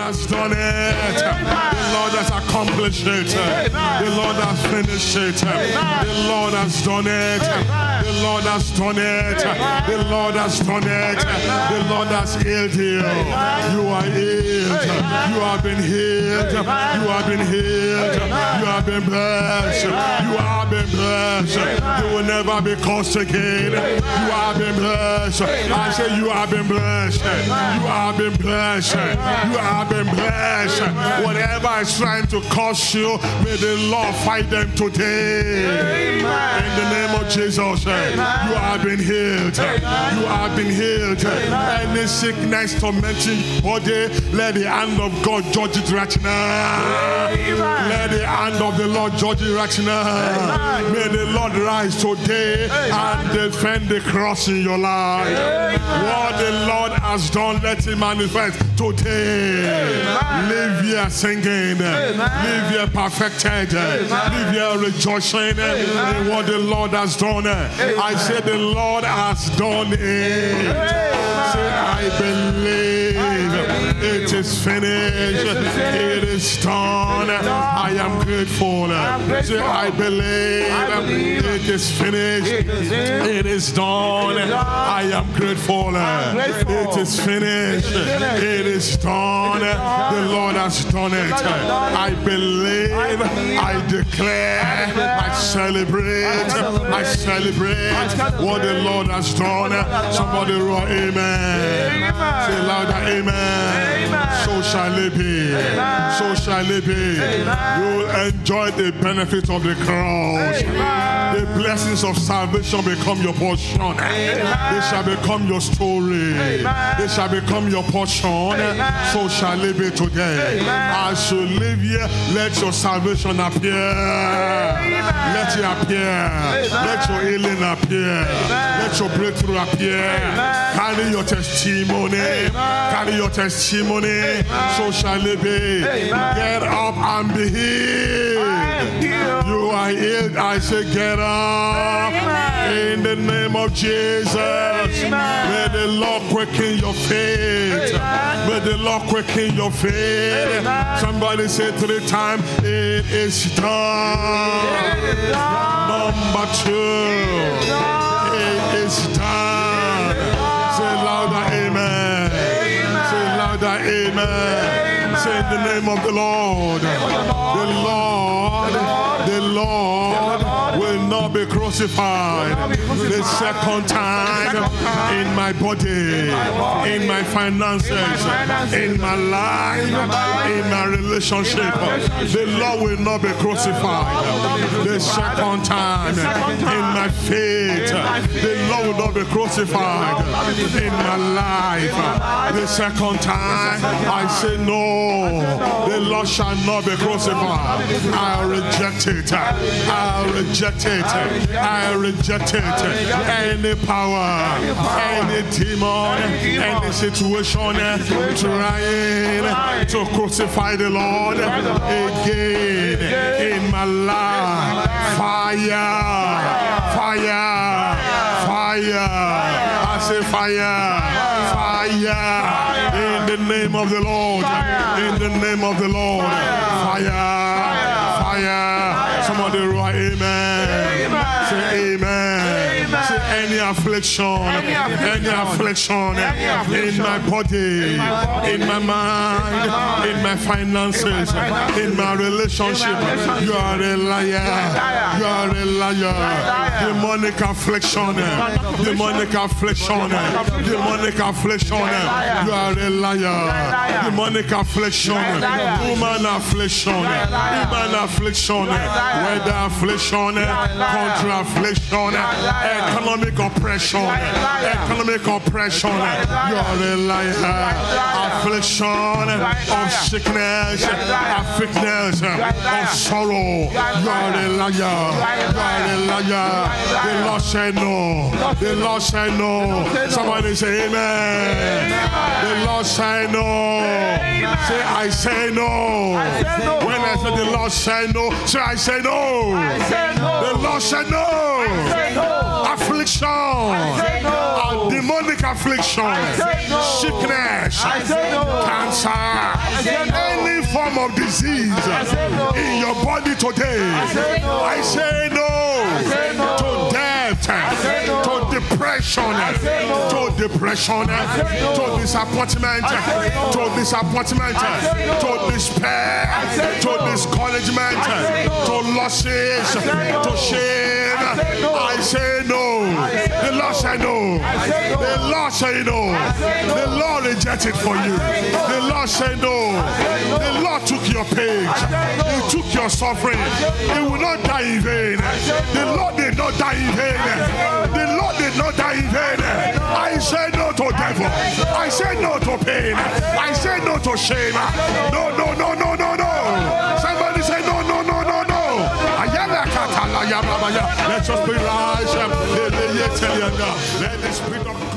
has done it. The Lord has accomplished it. The Lord has finished it. The Lord has done it. The Lord has done it. The Lord has done it. The Lord has healed you. You are healed. You have been healed. You have been healed. You have been blessed. You have been blessed. You will never be cursed again. You have been blessed. I say you have been blessed. You have been blessed. You have been blessed. Whatever is trying to curse you, may the Lord fight them today. In the name of Jesus, eh, you have been healed. Eh, you have been healed. Eh. Any sickness tormenting body, let the hand of God judge it right now. Let the hand of the Lord judge it right now. May the Lord rise today and defend the cross in your life. What the Lord has done, let it manifest today. Live here singing. Live here perfected. Live here rejoicing in what the Lord has done. I say the Lord has done it. Say I believe. It is finished. It is done. I am grateful. Say, I believe it is finished. It is done. I am grateful. It is finished. It is done. The Lord has done it. I believe. I declare. I celebrate. I celebrate what the Lord has done. Somebody roar amen. Say louder amen. So shall it be. Amen. So shall it be. Amen. You will enjoy the benefits of the cross. Amen. The blessings of salvation become your portion. They shall become your story. They shall become your portion. So shall it be today. As you live here, let your salvation appear. Let it appear. Let your healing appear. Your breakthrough appear. Carry your testimony. Carry your testimony. So shall it be. Get up and be healed. You are healed. I say, get up. In the name of Jesus. May the Lord quicken your faith. May the Lord quicken your faith. Somebody say three times, it is done. Number two, Louder, amen. Say the name of the Lord. The Lord, the Lord will not be crucified. The second time in my body, in my finances, in my life, in my relationship. The Lord will not be crucified. The second time in my faith. The Lord will not be crucified in my life. the second time. I say no, the Lord shall not be crucified. I reject it. I reject it. I reject it. Any power, any demon, any situation trying to crucify the Lord again in my life. Fire, fire, fire. I say fire, fire. In the name of the Lord, in the name of the Lord. Fire, fire. Somebody write amen. Say amen. Say any affliction, any affliction in my body, in my mind, in my finances, in my relationship. You are a liar. You are a liar. Demonic affliction, demonic affliction, demonic affliction. You are a liar. Demonic affliction, human affliction, human affliction, weather affliction, contra affliction, economic oppression, economic oppression. You are a liar. Affliction of sickness, afflictness of sorrow. You are a liar. You are a liar. The Lord said no. The Lord said no. Somebody say amen. The Lord said no. Say I say no. When I say the Lord said no, say I say no. The Lord said no. Affliction. Sickness. Cancer. Any form of disease in your body today. I say no to death, depression, to depression, to disappointment, to disappointment, to despair, to discouragement, to losses, to shame. I say no. The Lord say no. The Lord say no. The Lord rejected for you. The Lord say no. The Lord took your pain. He took your suffering. He will not die in vain. The Lord did not die in vain. The did not die in vain. I say no to devil. I say no to pain. I say no to shame. No, no, no, no, no, no. Somebody say no, no, no, no, no. Let's just be rise. Let the spirit of